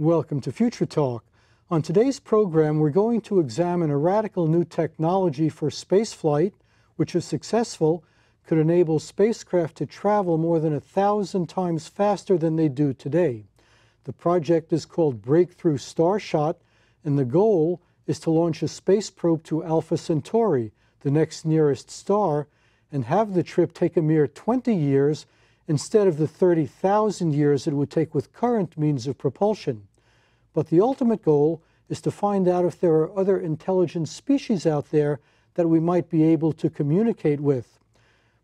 Welcome to Future Talk. On today's program, we're going to examine a radical new technology for spaceflight, which, if successful, could enable spacecraft to travel more than a thousand times faster than they do today. The project is called Breakthrough Starshot, and the goal is to launch a space probe to Alpha Centauri, the next nearest star, and have the trip take a mere 20 years instead of the 30,000 years it would take with current means of propulsion. But the ultimate goal is to find out if there are other intelligent species out there that we might be able to communicate with.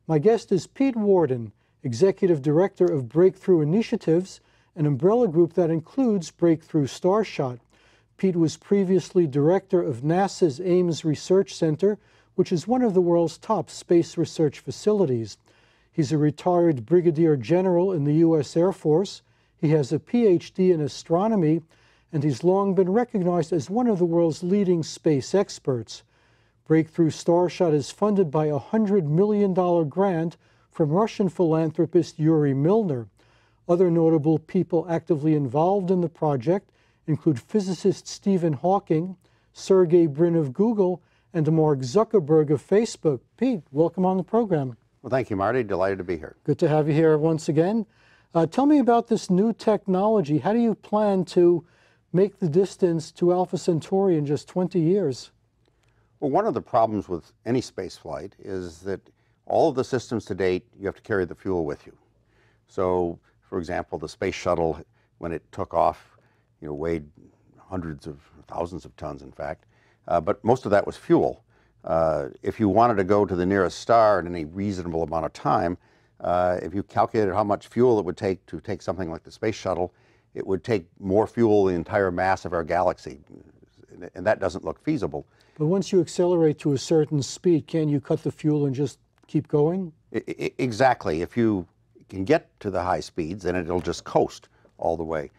My guest is Pete Worden, Executive Director of Breakthrough Initiatives, an umbrella group that includes Breakthrough Starshot. Pete was previously director of NASA's Ames Research Center, which is one of the world's top space research facilities. He's a retired brigadier general in the U.S. Air Force. He has a PhD in astronomy and he's long been recognized as one of the world's leading space experts. Breakthrough Starshot is funded by a $100 million grant from Russian philanthropist Yuri Milner. Other notable people actively involved in the project include physicist Stephen Hawking, Sergey Brin of Google, and Mark Zuckerberg of Facebook. Pete, welcome on the program. Well, thank you, Marty. Delighted to be here. Good to have you here once again. Uh, tell me about this new technology. How do you plan to make the distance to Alpha Centauri in just 20 years? Well, one of the problems with any space flight is that all of the systems to date, you have to carry the fuel with you. So, for example, the space shuttle, when it took off, you know, weighed hundreds of thousands of tons, in fact, uh, but most of that was fuel. Uh, if you wanted to go to the nearest star in any reasonable amount of time, uh, if you calculated how much fuel it would take to take something like the space shuttle, it would take more fuel the entire mass of our galaxy, and that doesn't look feasible. But once you accelerate to a certain speed, can you cut the fuel and just keep going? I, exactly. If you can get to the high speeds, then it'll just coast all the way.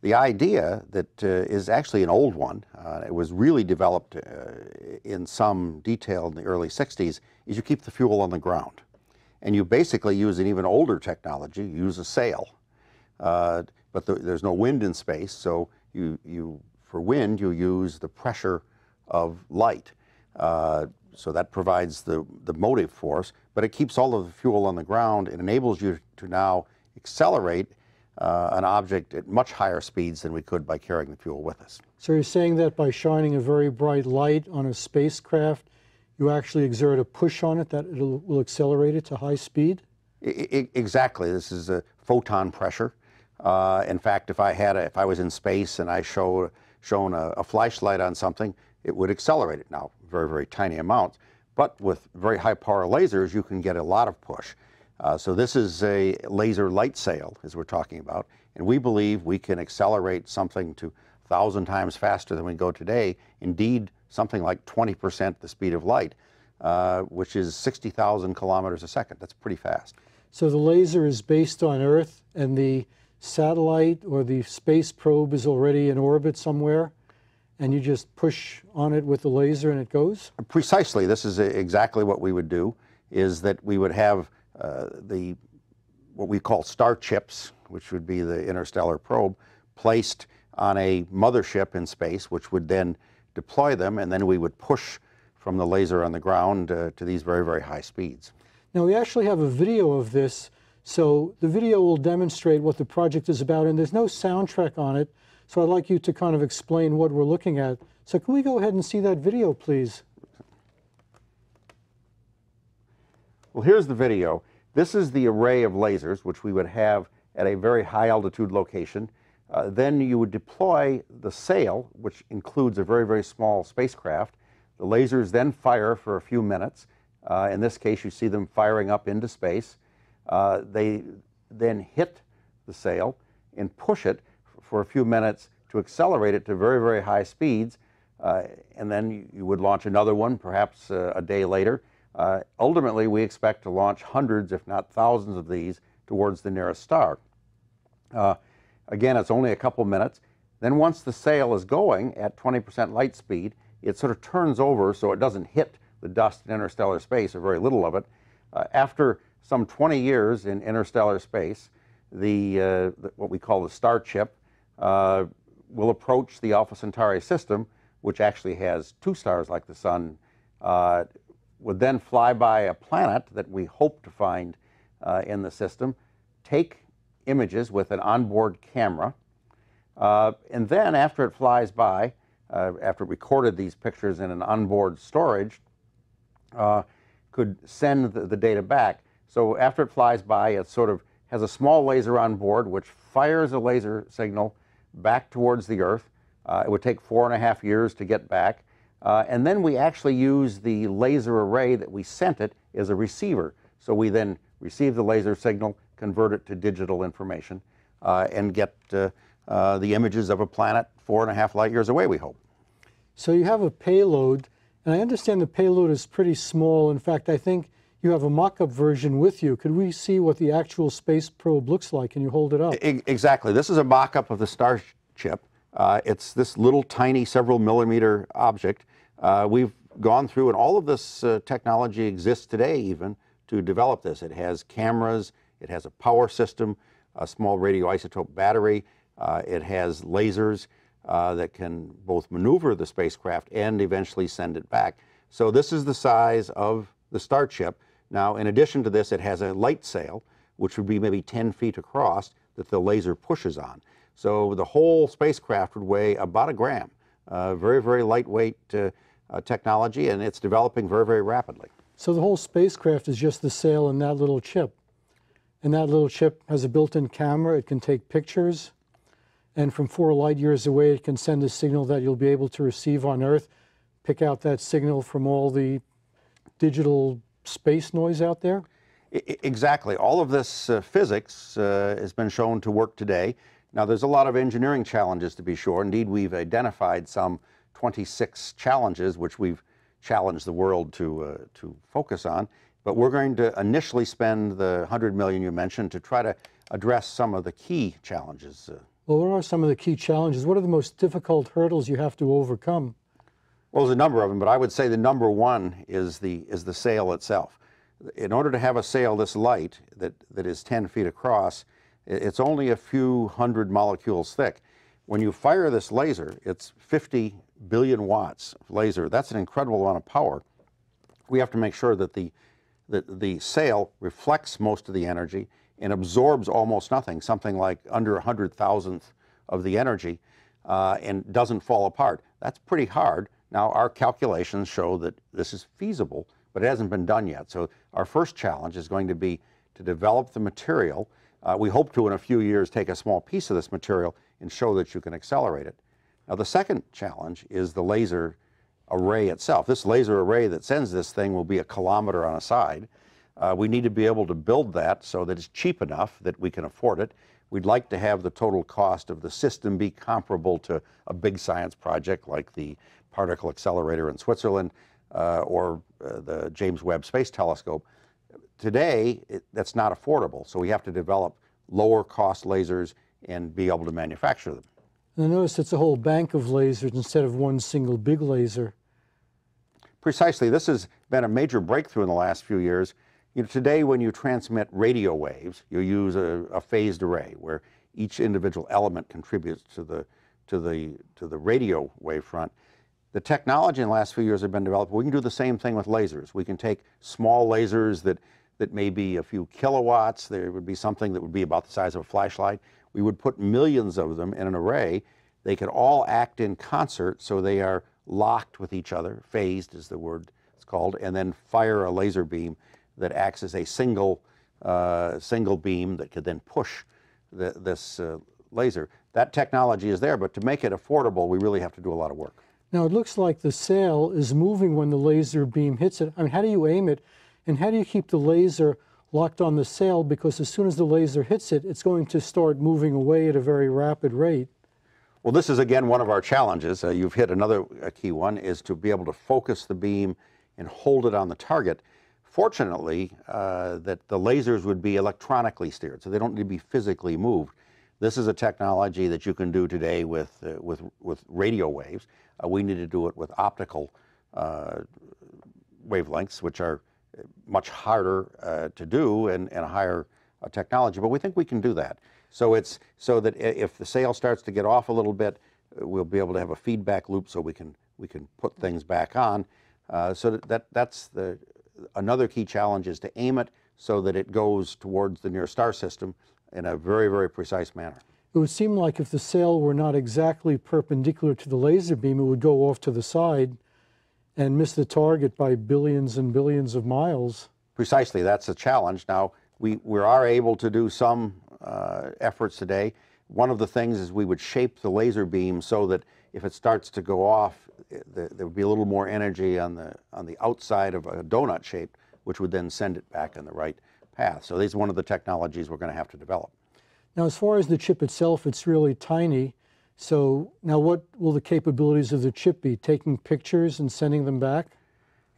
The idea that uh, is actually an old one, uh, it was really developed uh, in some detail in the early 60s, is you keep the fuel on the ground. And you basically use an even older technology, you use a sail. But the, there's no wind in space, so you, you, for wind, you use the pressure of light. Uh, so that provides the, the motive force, but it keeps all of the fuel on the ground. It enables you to now accelerate uh, an object at much higher speeds than we could by carrying the fuel with us. So you're saying that by shining a very bright light on a spacecraft, you actually exert a push on it that it will accelerate it to high speed? I, I, exactly. This is a photon pressure. Uh, in fact, if I had a, if I was in space and I showed shown a, a, flashlight on something, it would accelerate it. Now, very very tiny amounts, but with very high power lasers, you can get a lot of push. Uh, so this is a laser light sail, as we're talking about, and we believe we can accelerate something to thousand times faster than we go today. Indeed, something like 20% the speed of light, uh, which is 60,000 kilometers a second. That's pretty fast. So the laser is based on Earth, and the satellite or the space probe is already in orbit somewhere and you just push on it with the laser and it goes? Precisely. This is exactly what we would do, is that we would have uh, the what we call star chips, which would be the interstellar probe, placed on a mothership in space, which would then deploy them, and then we would push from the laser on the ground uh, to these very, very high speeds. Now, we actually have a video of this so the video will demonstrate what the project is about, and there's no soundtrack on it. So I'd like you to kind of explain what we're looking at. So can we go ahead and see that video, please? Well, here's the video. This is the array of lasers, which we would have at a very high altitude location. Uh, then you would deploy the sail, which includes a very, very small spacecraft. The lasers then fire for a few minutes. Uh, in this case, you see them firing up into space. Uh, they then hit the sail and push it for a few minutes to accelerate it to very, very high speeds. Uh, and then you would launch another one, perhaps uh, a day later. Uh, ultimately, we expect to launch hundreds, if not thousands, of these towards the nearest star. Uh, again, it's only a couple minutes. Then, once the sail is going at 20% light speed, it sort of turns over so it doesn't hit the dust in interstellar space, or very little of it. Uh, after some 20 years in interstellar space, the, uh, the what we call the star chip uh, will approach the Alpha Centauri system, which actually has two stars like the Sun, uh, would then fly by a planet that we hope to find uh, in the system, take images with an onboard camera, uh, and then after it flies by, uh, after it recorded these pictures in an onboard storage, could send the, the, data back. So after it flies by, it sort of has a small laser on board which fires a laser signal back towards the Earth. Uh, it would take four and a half years to get back. Uh, and then we actually use the laser array that we sent it as a receiver. So we then receive the laser signal, convert it to digital information, uh, and get uh, uh, the images of a planet four and a half light years away, we hope. So you have a payload, and I understand the payload is pretty small. In fact, I think you have a mock-up version with you. Could we see what the actual space probe looks like? Can you hold it up? I exactly. This is a mock-up of the StarChip. Uh, it's this little tiny several millimeter object. Uh, we've gone through, and all of this uh, technology exists today even to develop this. It has cameras, it has a power system, a small radioisotope battery, uh, it has lasers uh, that can both maneuver the spacecraft and eventually send it back. So this is the size of the StarChip. Now, in addition to this, it has a light sail, which would be maybe 10 feet across, that the laser pushes on. So the whole spacecraft would weigh about a gram. Uh, very, very lightweight uh, uh, technology, and it's developing very, very rapidly. So the whole spacecraft is just the sail and that little chip. And that little chip has a built-in camera. It can take pictures. And from four light years away, it can send a signal that you'll be able to receive on Earth, pick out that signal from all the digital space noise out there? Exactly. All of this uh, physics uh, has been shown to work today. Now, there's a lot of engineering challenges to be sure. Indeed, we've identified some 26 challenges which we've challenged the world to, uh, to focus on. But we're going to initially spend the 100 million you mentioned to try to address some of the key challenges uh, well, what are some of the key challenges? What are the most difficult hurdles you have to overcome? Well, there's a number of them, but I would say the number one is the, is the sail itself. In order to have a sail this light that, that is 10 feet across, it's only a few hundred molecules thick. When you fire this laser, it's 50 billion watts laser. That's an incredible amount of power. We have to make sure that the, that the sail reflects most of the energy and absorbs almost nothing, something like under a hundred thousandth of the energy, uh, and doesn't fall apart. That's pretty hard. Now, our calculations show that this is feasible, but it hasn't been done yet. So our first challenge is going to be to develop the material. Uh, we hope to, in a few years, take a small piece of this material and show that you can accelerate it. Now, the second challenge is the laser array itself. This laser array that sends this thing will be a kilometer on a side. Uh, we need to be able to build that so that it's cheap enough that we can afford it. We'd like to have the total cost of the system be comparable to a big science project like the Particle Accelerator in Switzerland uh, or uh, the James Webb Space Telescope. Today, it, that's not affordable, so we have to develop lower cost lasers and be able to manufacture them. And I notice it's a whole bank of lasers instead of one single big laser. Precisely. This has been a major breakthrough in the last few years you know, today, when you transmit radio waves, you use a, a, phased array where each individual element contributes to the, to the, to the radio wavefront. The technology in the last few years have been developed. We can do the same thing with lasers. We can take small lasers that, that may be a few kilowatts. There would be something that would be about the size of a flashlight. We would put millions of them in an array. They could all act in concert so they are locked with each other, phased is the word it's called, and then fire a laser beam that acts as a single, uh, single beam that could then push the, this uh, laser. That technology is there, but to make it affordable, we really have to do a lot of work. Now it looks like the sail is moving when the laser beam hits it. I mean, how do you aim it? And how do you keep the laser locked on the sail? Because as soon as the laser hits it, it's going to start moving away at a very rapid rate. Well, this is again one of our challenges. Uh, you've hit another key one, is to be able to focus the beam and hold it on the target. Fortunately, uh, that the lasers would be electronically steered, so they don't need to be physically moved. This is a technology that you can do today with, uh, with, with radio waves. Uh, we need to do it with optical uh, wavelengths, which are much harder uh, to do and, and a higher uh, technology, but we think we can do that. So it's so that if the sail starts to get off a little bit, uh, we'll be able to have a feedback loop so we can we can put things back on. Uh, so that that's the another key challenge is to aim it so that it goes towards the nearest star system in a very very precise manner. It would seem like if the sail were not exactly perpendicular to the laser beam, it would go off to the side and miss the target by billions and billions of miles. Precisely, that's a challenge. Now, we, we are able to do some uh, efforts today. One of the things is we would shape the laser beam so that if it starts to go off, there, there would be a little more energy on the, on the outside of a donut shape, which would then send it back in the right path. So, this is one of the technologies we're going to have to develop. Now, as far as the chip itself, it's really tiny. So now what will the capabilities of the chip be? Taking pictures and sending them back?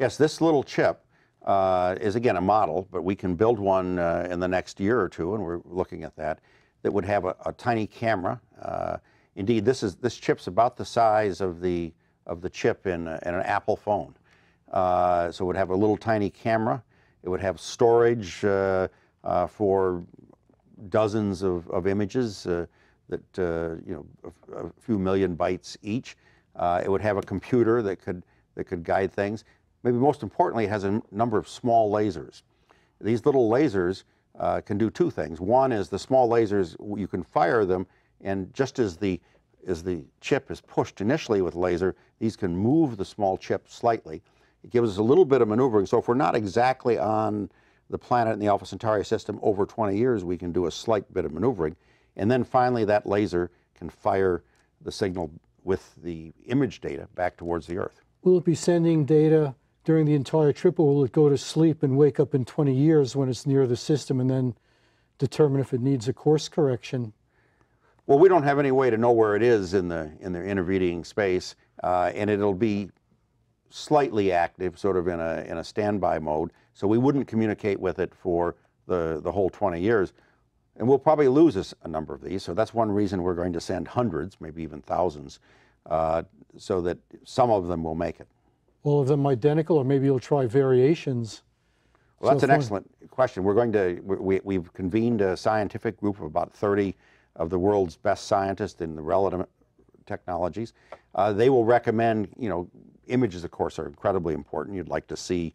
Yes, this little chip uh, is again a model, but we can build one uh, in the next year or two, and we're looking at that, that would have a, a tiny camera. Uh, indeed, this, is, this chip's about the size of the, of the chip in, a, in an Apple phone. Uh, so it would have a little tiny camera. It would have storage uh, uh, for dozens of, of images uh, that, uh, you know, a, a, few million bytes each. Uh, it would have a computer that could, that could guide things. Maybe most importantly, it has a number of small lasers. These little lasers can do two things. One is the small lasers, you can fire them, and just as the, as the chip is pushed initially with laser, these can move the small chip slightly. It gives us a little bit of maneuvering. So if we're not exactly on the planet in the Alpha Centauri system over 20 years, we can do a slight bit of maneuvering. And then finally, that laser can fire the signal with the image data back towards the Earth. Will it be sending data during the entire trip, or will it go to sleep and wake up in 20 years when it's near the system and then determine if it needs a course correction? Well, we don't have any way to know where it is in the in the intervening space, uh, and it'll be slightly active, sort of in a in a standby mode. So we wouldn't communicate with it for the, the whole 20 years. And we'll probably lose a, a number of these. So that's one reason we're going to send hundreds, maybe even thousands, uh, so that some of them will make it. All of them identical, or maybe you'll try variations? Well, that's so an excellent question. We're going to, we, we've convened a scientific group of about 30 of the world's best scientists in the relevant technologies. Uh, they will recommend, you know, images, of course, are incredibly important. You'd like to see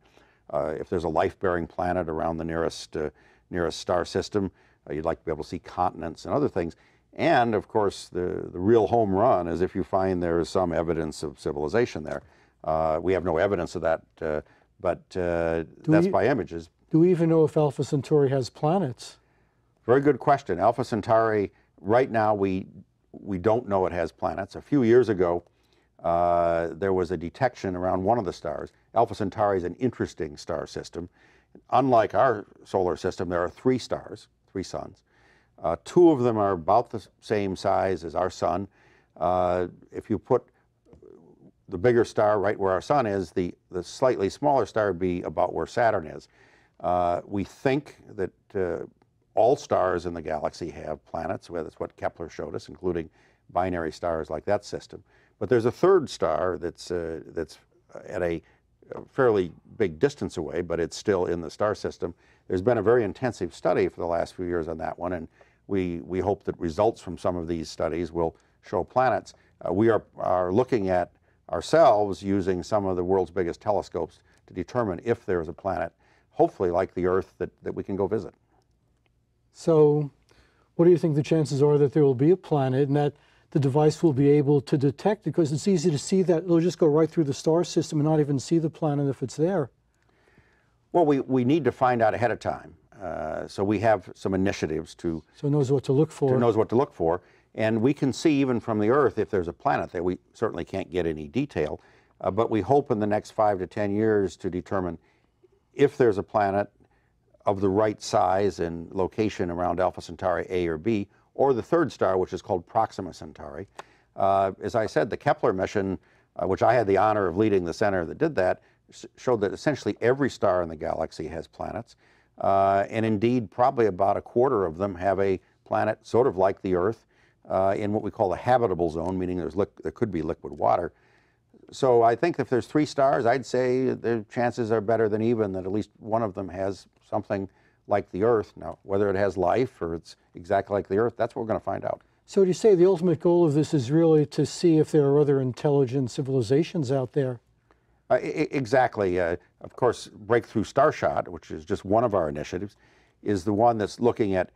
uh, if there's a life-bearing planet around the nearest, uh, nearest star system, uh, you'd like to be able to see continents and other things. And of course, the, the real home run is if you find there is some evidence of civilization there. Uh, we have no evidence of that, uh, but uh, that's we, by images. Do we even know if Alpha Centauri has planets? Very good question. Alpha Centauri, right now, we, we don't know it has planets. A few years ago, uh, there was a detection around one of the stars. Alpha Centauri is an interesting star system. Unlike our solar system, there are three stars, three suns. Uh, two of them are about the same size as our sun. Uh, if you put the bigger star right where our sun is, the, the slightly smaller star would be about where Saturn is. Uh, we think that uh, all stars in the galaxy have planets. Well, that's what Kepler showed us, including binary stars like that system. But there's a third star that's, uh, that's at a fairly big distance away, but it's still in the star system. There's been a very intensive study for the last few years on that one, and we, we hope that results from some of these studies will show planets. Uh, we are, are looking at ourselves using some of the world's biggest telescopes to determine if there is a planet, hopefully like the Earth, that, that we can go visit. So what do you think the chances are that there will be a planet and that the device will be able to detect because it's easy to see that it'll just go right through the star system and not even see the planet if it's there. Well, we, we need to find out ahead of time. Uh, so we have some initiatives to... So it knows what to look for. To knows what to look for. And we can see even from the Earth if there's a planet there. We certainly can't get any detail. Uh, but we hope in the next five to 10 years to determine if there's a planet of the right size and location around Alpha Centauri A or B, or the third star, which is called Proxima Centauri. Uh, as I said, the Kepler mission, uh, which I had the honor of leading the center that did that, showed that essentially every star in the galaxy has planets. Uh, and indeed, probably about a quarter of them have a planet sort of like the Earth uh, in what we call the habitable zone, meaning there's there could be liquid water. So I think if there's three stars, I'd say the chances are better than even that at least one of them has something like the Earth. Now, whether it has life or it's exactly like the Earth, that's what we're going to find out. So, would you say the ultimate goal of this is really to see if there are other intelligent civilizations out there? Uh, exactly. Uh, of course, Breakthrough Starshot, which is just one of our initiatives, is the one that's looking at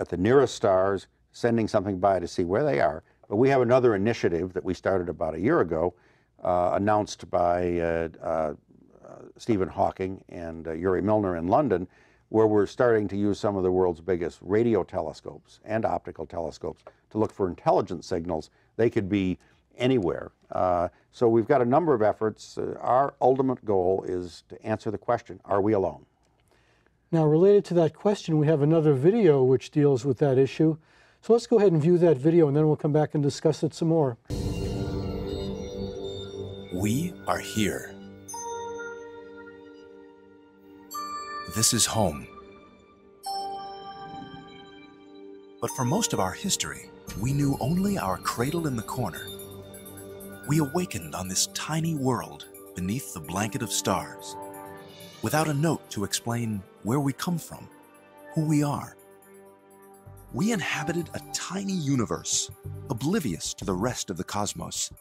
at the nearest stars, sending something by to see where they are. But we have another initiative that we started about a year ago, uh, announced by uh, uh, Stephen Hawking and Yuri Milner in London, where we're starting to use some of the world's biggest radio telescopes and optical telescopes to look for intelligent signals. They could be anywhere. Uh, so we've got a number of efforts. Uh, our ultimate goal is to answer the question, are we alone? Now, related to that question, we have another video which deals with that issue. So let's go ahead and view that video and then we'll come back and discuss it some more. We are here. This is home. But for most of our history, we knew only our cradle in the corner. We awakened on this tiny world beneath the blanket of stars, without a note to explain where we come from, who we are. We inhabited a tiny universe, oblivious to the rest of the cosmos.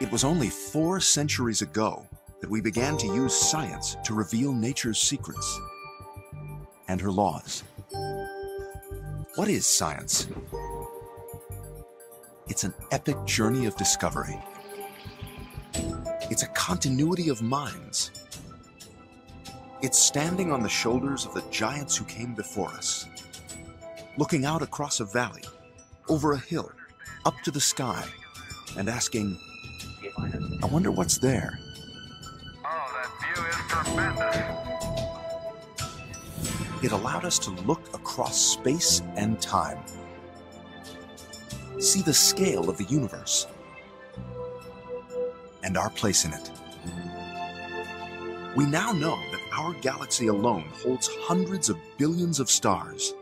It was only four centuries ago that we began to use science to reveal nature's secrets and her laws. What is science? It's an epic journey of discovery. It's a continuity of minds. It's standing on the shoulders of the giants who came before us, looking out across a valley, over a hill, up to the sky, and asking, I wonder what's there. Oh, that view is tremendous. It allowed us to look across space and time, see the scale of the universe, and our place in it. We now know our galaxy alone holds hundreds of billions of stars,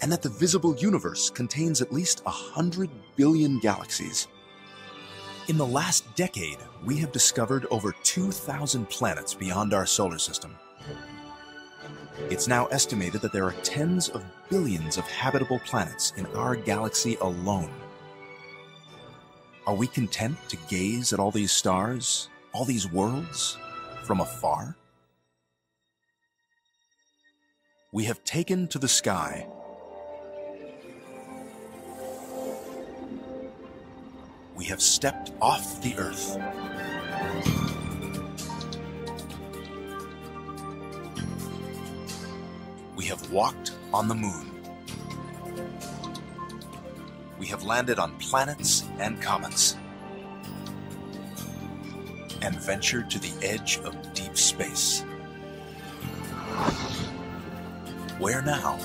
and that the visible universe contains at least a hundred billion galaxies. In the last decade, we have discovered over 2,000 planets beyond our solar system. It's now estimated that there are tens of billions of habitable planets in our galaxy alone. Are we content to gaze at all these stars, all these worlds, from afar? We have taken to the sky. We have stepped off the earth. We have walked on the moon. We have landed on planets and comets and ventured to the edge of deep space. Where now?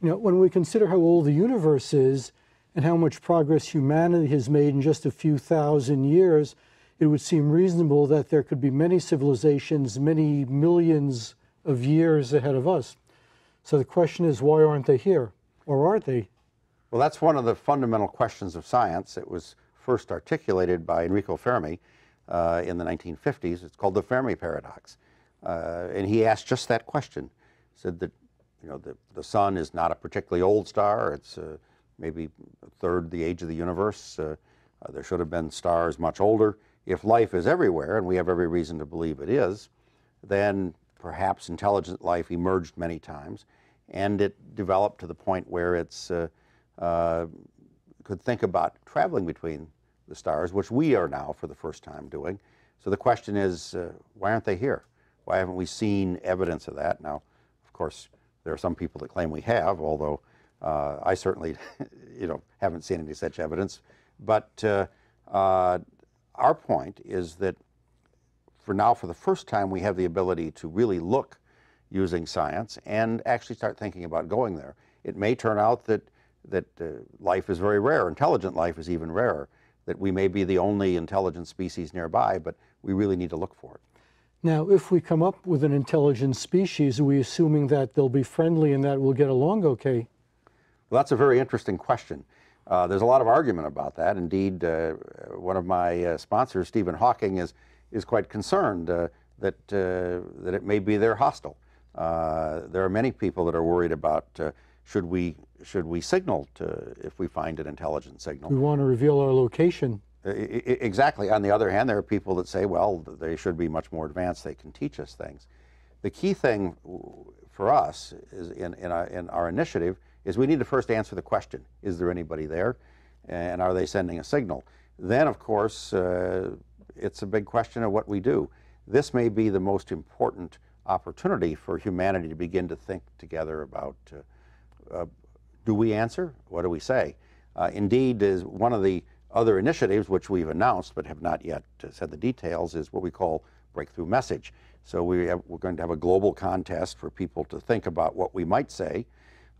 You know, when we consider how old the universe is and how much progress humanity has made in just a few thousand years, it would seem reasonable that there could be many civilizations, many millions of years ahead of us. So the question is, why aren't they here? Or are they? Well, that's one of the fundamental questions of science. It was first articulated by Enrico Fermi uh, in the 1950s. It's called the Fermi paradox. Uh, and he asked just that question. He said that you know, the, the sun is not a particularly old star. It's uh, maybe a third the age of the universe. Uh, uh, there should have been stars much older. If life is everywhere, and we have every reason to believe it is, then perhaps intelligent life emerged many times, and it developed to the point where it's uh, uh, could think about traveling between the stars, which we are now for the first time doing. So the question is, uh, why aren't they here? Why haven't we seen evidence of that? Now, of course, there are some people that claim we have, although uh, I certainly, you know, haven't seen any such evidence. But uh, uh, our point is that for now, for the first time, we have the ability to really look using science and actually start thinking about going there. It may turn out that that uh, life is very rare, intelligent life is even rarer, that we may be the only intelligent species nearby, but we really need to look for it. Now, if we come up with an intelligent species, are we assuming that they'll be friendly and that we'll get along okay? Well, that's a very interesting question. Uh, there's a lot of argument about that. Indeed, uh, one of my uh, sponsors, Stephen Hawking, is, is quite concerned uh, that, uh, that it may be they're hostile. Uh, there are many people that are worried about should, we, should we signal to, if we find an intelligent signal. We want to reveal our location. Exactly. On the other hand, there are people that say, well, they should be much more advanced. They can teach us things. The key thing for us is in, in, our, in our initiative is we need to first answer the question, is there anybody there? And are they sending a signal? Then, of course, uh, it's a big question of what we do. This may be the most important opportunity for humanity to begin to think together about uh, uh, do we answer? What do we say? Uh, indeed, is one of the other initiatives, which we've announced but have not yet uh, said the details, is what we call breakthrough message. So we have, we're going to have a global contest for people to think about what we might say,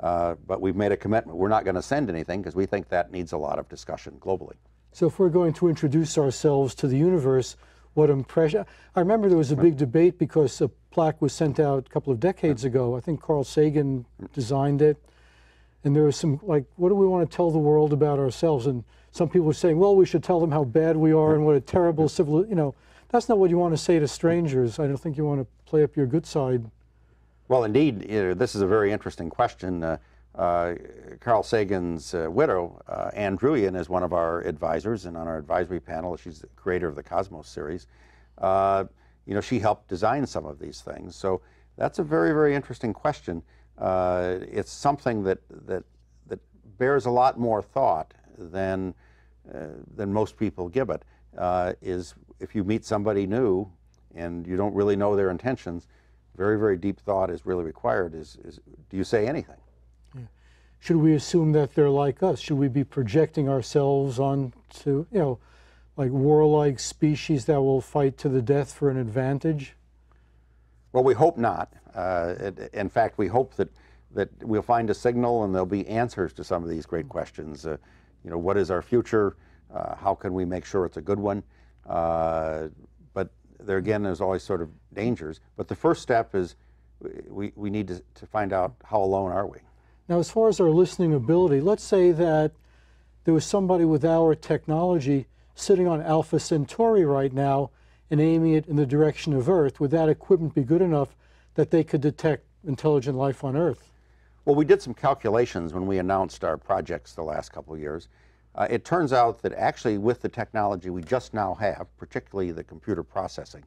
uh, but we've made a commitment. We're not going to send anything because we think that needs a lot of discussion globally. So if we're going to introduce ourselves to the universe, what impression? I remember there was a big debate because a plaque was sent out a couple of decades ago. I think Carl Sagan designed it. And there was some, like, what do we want to tell the world about ourselves? And some people were saying, well, we should tell them how bad we are and what a terrible civil, you know, that's not what you want to say to strangers. I don't think you want to play up your good side. Well, indeed, this is a very interesting question. Uh, uh, Carl Sagan's uh, widow, uh, Ann Druyan, is one of our advisors and on our advisory panel. She's the creator of the Cosmos series. Uh, you know, she helped design some of these things. So that's a very, very interesting question. Uh, it's something that, that, that bears a lot more thought than than most people give it. Is if you meet somebody new and you don't really know their intentions, very, very deep thought is really required. Is, is do you say anything? Yeah. Should we assume that they're like us? Should we be projecting ourselves onto, you know, like warlike species that will fight to the death for an advantage? Well, we hope not. Uh, it, in fact, we hope that that we'll find a signal and there'll be answers to some of these great questions. Uh, you know, what is our future? Uh, how can we make sure it's a good one? There again, there's always sort of dangers. But the first step is we, we need to, to find out how alone are we. Now, as far as our listening ability, let's say that there was somebody with our technology sitting on Alpha Centauri right now and aiming it in the direction of Earth. Would that equipment be good enough that they could detect intelligent life on Earth? Well, we did some calculations when we announced our projects the last couple of years. Uh, it turns out that actually with the technology we just now have, particularly the computer processing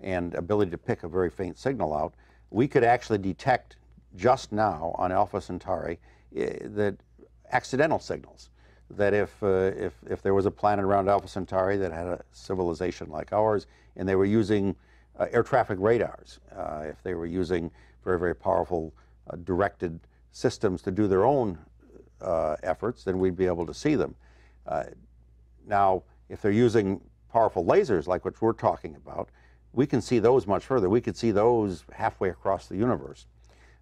and ability to pick a very faint signal out, we could actually detect just now on Alpha Centauri uh, the accidental signals. That if, uh, if, if there was a planet around Alpha Centauri that had a civilization like ours and they were using uh, air traffic radars, uh, if they were using very, very powerful uh, directed systems to do their own uh, efforts, then we'd be able to see them. Uh, now, if they're using powerful lasers like what we're talking about, we can see those much further. We could see those halfway across the universe.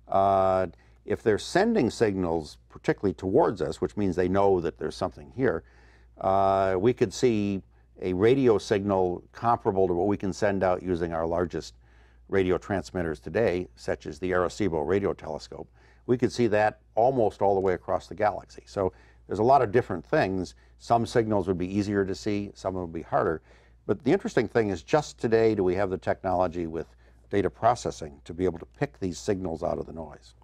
Uh, if they're sending signals, particularly towards us, which means they know that there's something here, uh, we could see a radio signal comparable to what we can send out using our largest radio transmitters today, such as the Arecibo radio telescope, we could see that almost all the way across the galaxy. So there's a lot of different things. Some signals would be easier to see, some would be harder. But the interesting thing is just today do we have the technology with data processing to be able to pick these signals out of the noise.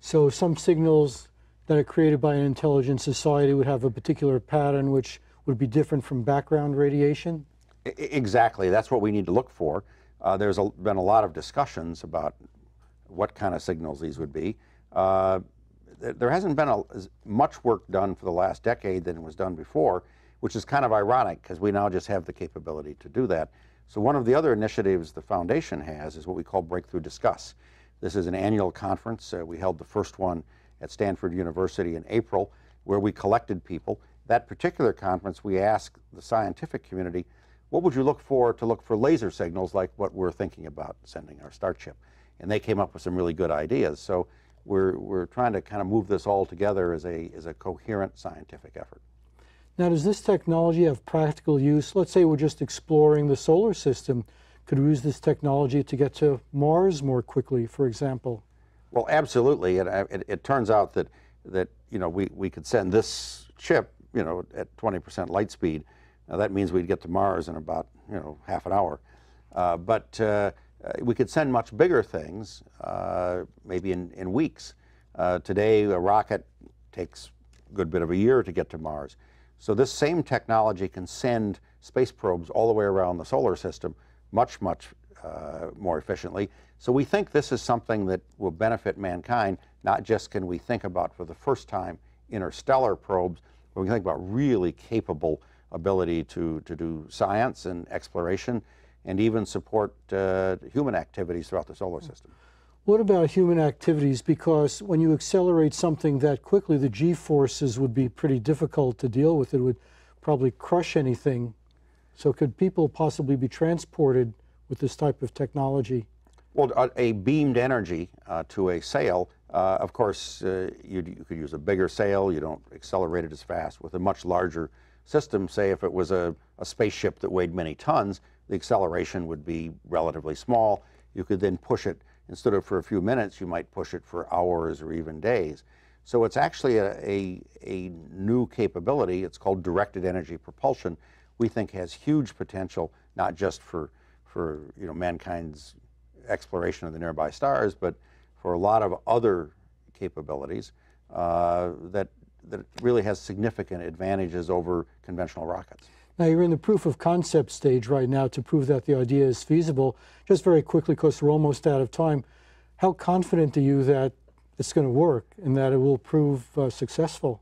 So some signals that are created by an intelligent society would have a particular pattern which would be different from background radiation? I exactly. That's what we need to look for. Uh, there's a, been a lot of discussions about what kind of signals these would be. Uh, there hasn't been a, as much work done for the last decade than it was done before, which is kind of ironic because we now just have the capability to do that. So one of the other initiatives the foundation has is what we call Breakthrough Discuss. This is an annual conference. Uh, we held the first one at Stanford University in April where we collected people. That particular conference, we asked the scientific community, what would you look for to look for laser signals like what we're thinking about sending our Starship? And they came up with some really good ideas. So we're, we're trying to kind of move this all together as a, as a coherent scientific effort. Now, does this technology have practical use? Let's say we're just exploring the solar system. Could we use this technology to get to Mars more quickly, for example? Well, absolutely. And uh, it, it, turns out that, that you know, we, we could send this chip you know, at 20% light speed. Now, that means we'd get to Mars in about you know, half an hour. Uh, but uh we could send much bigger things, uh, maybe in, in weeks. Uh, today, a rocket takes a good bit of a year to get to Mars. So this same technology can send space probes all the way around the solar system much, much uh, more efficiently. So we think this is something that will benefit mankind. Not just can we think about for the first time interstellar probes, but we can think about really capable ability to, to do science and exploration and even support uh, human activities throughout the solar system. What about human activities? Because when you accelerate something that quickly, the g forces would be pretty difficult to deal with. It would probably crush anything. So, could people possibly be transported with this type of technology? Well, a beamed energy uh, to a sail, uh, of course, uh, you, you, could use a bigger sail. You don't accelerate it as fast. With a much larger system, say if it was a, a spaceship that weighed many tons, the acceleration would be relatively small. You could then push it Instead of for a few minutes, you might push it for hours or even days. So it's actually a, a, a new capability. It's called directed energy propulsion. We think has huge potential, not just for, for you know, mankind's exploration of the nearby stars, but for a lot of other capabilities uh, that, that really has significant advantages over conventional rockets. Now, you're in the proof of concept stage right now to prove that the idea is feasible. Just very quickly, because we're almost out of time, how confident are you that it's going to work and that it will prove uh, successful?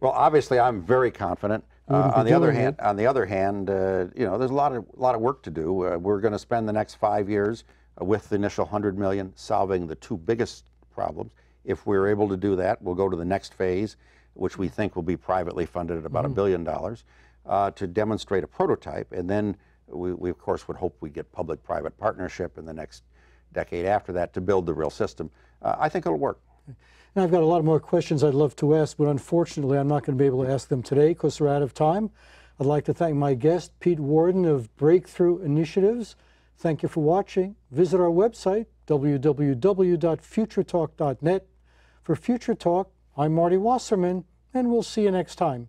Well, obviously, I'm very confident. Uh, on the other hand, on the other hand, uh, you know, there's a lot of a lot of work to do. Uh, we're going to spend the next five years uh, with the initial 100 million solving the two biggest problems. If we're able to do that, we'll go to the next phase, which we think will be privately funded at about a mm. billion dollars uh, to demonstrate a prototype. And then we, we, of course, would hope we get public-private partnership in the next decade after that to build the real system. Uh, I think it'll work. Now, I've got a lot more questions I'd love to ask, but unfortunately, I'm not going to be able to ask them today because we're out of time. I'd like to thank my guest, Pete Worden of Breakthrough Initiatives. Thank you for watching. Visit our website, www.futuretalk.net. For Future Talk, I'm Marty Wasserman, and we'll see you next time.